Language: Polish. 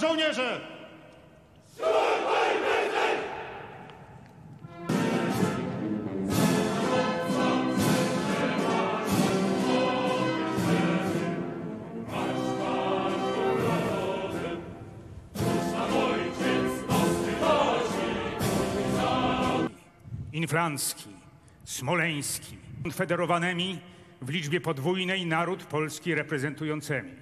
żołnierze! Inflanski, Smoleński, konfederowanymi w liczbie podwójnej naród polski reprezentującymi.